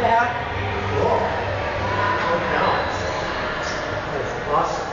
Yeah. Cool. Oh, no. That's awesome.